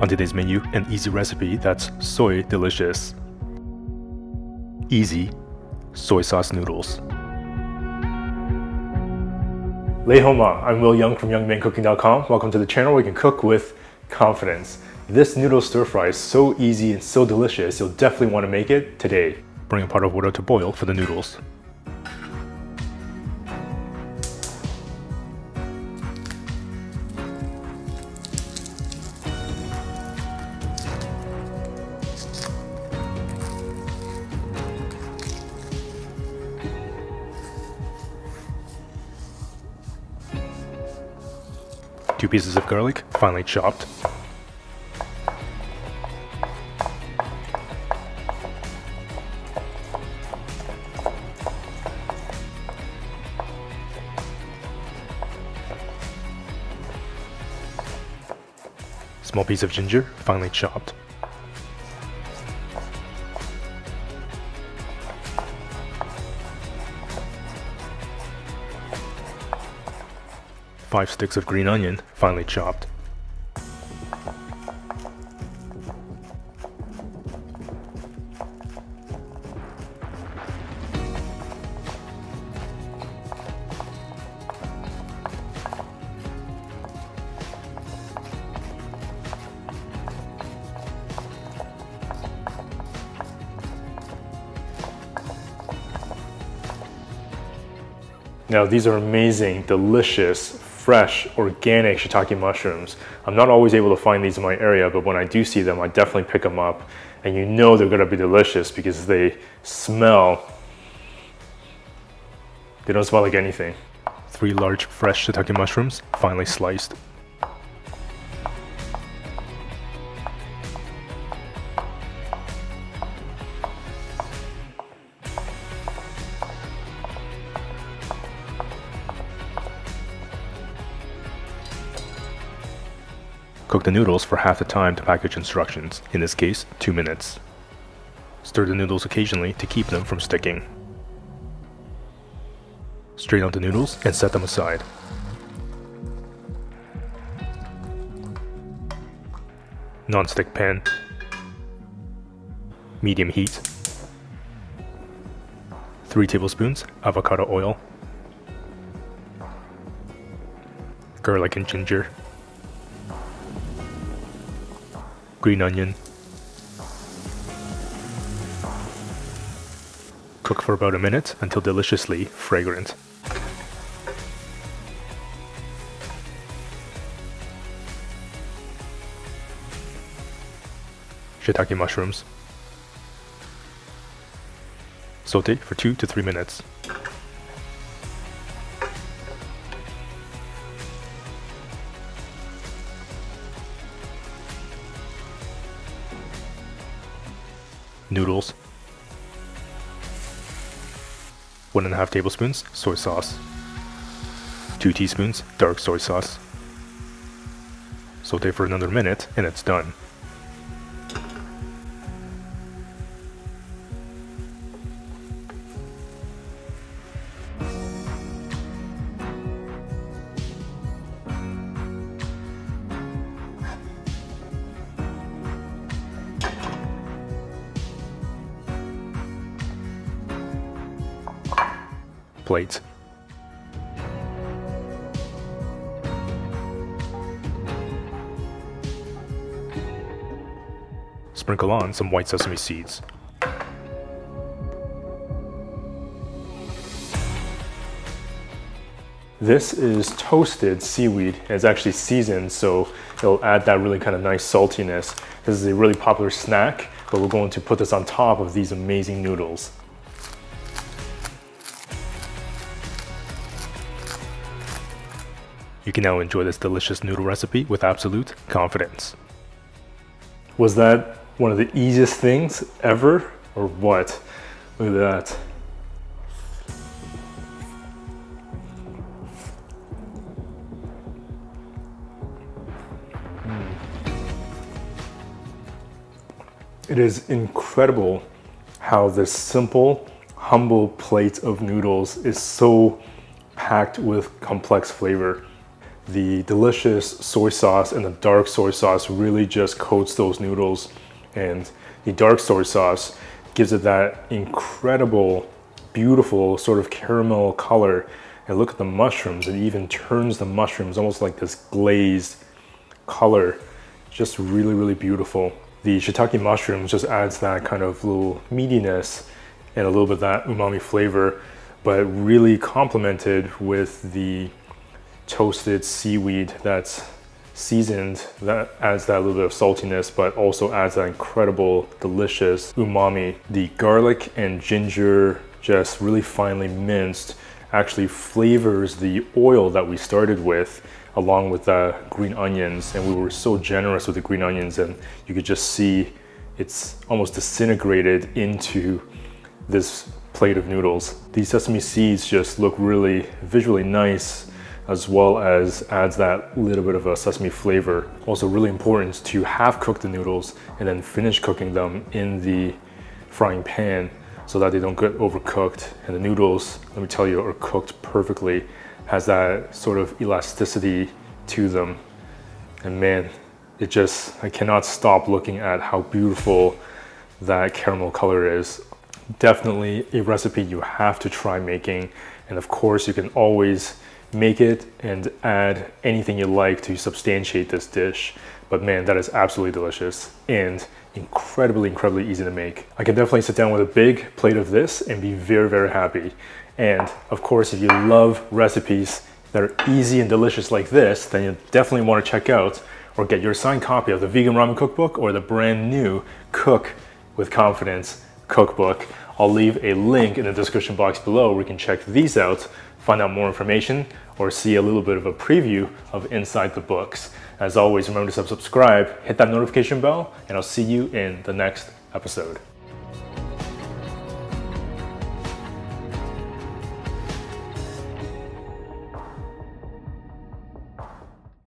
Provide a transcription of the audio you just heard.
On today's menu, an easy recipe that's soy delicious. Easy soy sauce noodles. Lay Ho Ma, I'm Wil Yeung from YeungManCooking.com. Welcome to the channel where you can cook with confidence. This noodle stir fry is so easy and so delicious, you'll definitely want to make it today. Bring a pot of water to boil for the noodles. Two pieces of garlic, finely chopped. Small piece of ginger, finely chopped. Five sticks of green onion, finely chopped. Now these are amazing, delicious, fresh, organic shiitake mushrooms. I'm not always able to find these in my area, but when I do see them, I definitely pick them up. And you know they're gonna be delicious because they smell, they don't smell like anything. Three large fresh shiitake mushrooms, finely sliced. Cook the noodles for half the time to package instructions, in this case, 2 minutes. Stir the noodles occasionally to keep them from sticking. Strain out the noodles and set them aside. Non-stick pan. Medium heat. 3 tablespoons avocado oil. Garlic and ginger green onion. Cook for about a minute until deliciously fragrant. Shiitake mushrooms. Saute for 2 to 3 minutes. Noodles, one and a half tablespoons soy sauce, two teaspoons dark soy sauce. Saute for another minute and it's done. Plate. Sprinkle on some white sesame seeds. This is toasted seaweed. It's actually seasoned, so it'll add that really kind of nice saltiness. This is a really popular snack, but we're going to put this on top of these amazing noodles. You can now enjoy this delicious noodle recipe with absolute confidence. Was that one of the easiest things ever or what? Look at that. Mm. It is incredible how this simple, humble plate of noodles is so packed with complex flavor. The delicious soy sauce and the dark soy sauce really just coats those noodles. And the dark soy sauce gives it that incredible, beautiful sort of caramel color. And look at the mushrooms, it even turns the mushrooms almost like this glazed color. Just really, really beautiful. The shiitake mushrooms just adds that kind of little meatiness and a little bit of that umami flavor, but really complemented with the toasted seaweed that's seasoned that adds that little bit of saltiness but also adds that incredible delicious umami the garlic and ginger just really finely minced actually flavors the oil that we started with along with the green onions and we were so generous with the green onions and you could just see it's almost disintegrated into this plate of noodles. These sesame seeds just look really visually nice as well as adds that little bit of a sesame flavor. Also really important to half cook the noodles and then finish cooking them in the frying pan so that they don't get overcooked. And the noodles, let me tell you, are cooked perfectly. Has that sort of elasticity to them. And man, it just, I cannot stop looking at how beautiful that caramel color is. Definitely a recipe you have to try making. And of course, you can always make it and add anything you like to substantiate this dish. But man, that is absolutely delicious and incredibly, incredibly easy to make. I can definitely sit down with a big plate of this and be very, very happy. And of course, if you love recipes that are easy and delicious like this, then you definitely want to check out or get your signed copy of the Vegan Ramen Cookbook or the brand new Cook with Confidence cookbook. I'll leave a link in the description box below where you can check these out find out more information, or see a little bit of a preview of inside the books. As always, remember to subscribe, hit that notification bell, and I'll see you in the next episode.